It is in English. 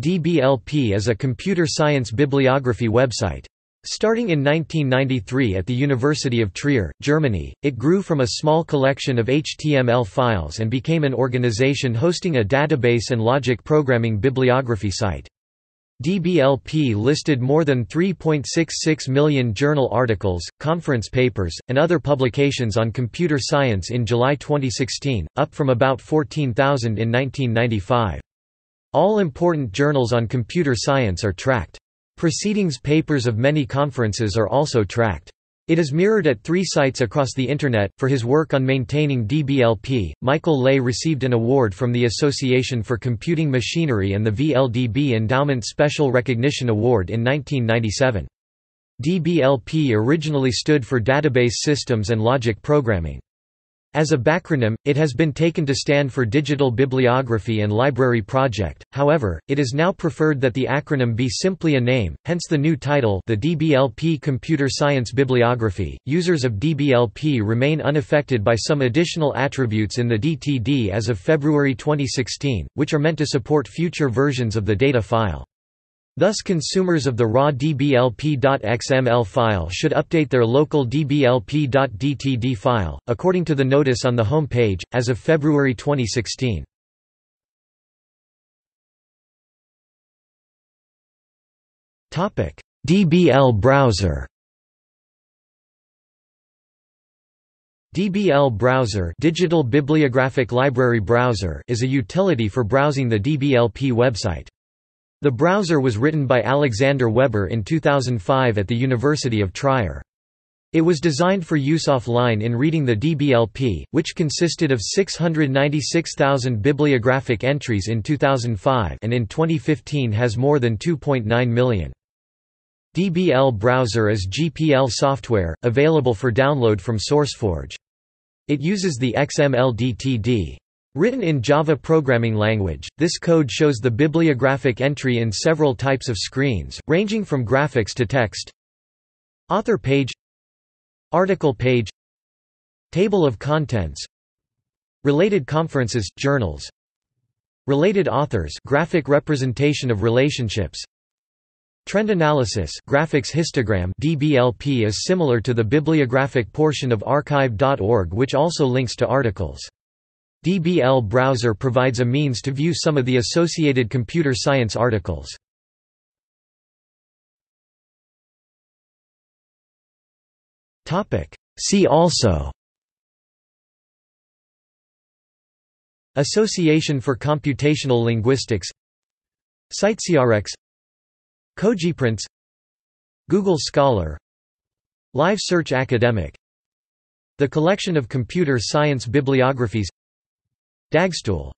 DBLP is a computer science bibliography website. Starting in 1993 at the University of Trier, Germany, it grew from a small collection of HTML files and became an organization hosting a database and logic programming bibliography site. DBLP listed more than 3.66 million journal articles, conference papers, and other publications on computer science in July 2016, up from about 14,000 in 1995. All important journals on computer science are tracked. Proceedings papers of many conferences are also tracked. It is mirrored at three sites across the Internet. For his work on maintaining DBLP, Michael Ley received an award from the Association for Computing Machinery and the VLDB Endowment Special Recognition Award in 1997. DBLP originally stood for Database Systems and Logic Programming. As a backronym, it has been taken to stand for Digital Bibliography and Library Project, however, it is now preferred that the acronym be simply a name, hence the new title the DBLP Computer Science Bibliography. Users of DBLP remain unaffected by some additional attributes in the DTD as of February 2016, which are meant to support future versions of the data file. Thus consumers of the raw dblp.xml file should update their local dblp.dtd file, according to the notice on the home page, as of February 2016. DBL browser DBL Browser, Digital Bibliographic Library Browser is a utility for browsing the DBLP website. The browser was written by Alexander Weber in 2005 at the University of Trier. It was designed for use offline in reading the DBLP, which consisted of 696,000 bibliographic entries in 2005 and in 2015 has more than 2.9 million. DBL Browser is GPL software, available for download from SourceForge. It uses the XML DTD. Written in Java programming language, this code shows the bibliographic entry in several types of screens, ranging from graphics to text. Author page. Article page. Table of contents. Related conferences, journals. Related authors graphic representation of relationships. Trend analysis graphics histogram DBLP is similar to the bibliographic portion of arxiv.org which also links to articles. DBL Browser provides a means to view some of the associated computer science articles. See also. Association for Computational Linguistics. CiteSeerX CogPrints Google Scholar. Live Search Academic. The collection of computer science bibliographies Dagstuhl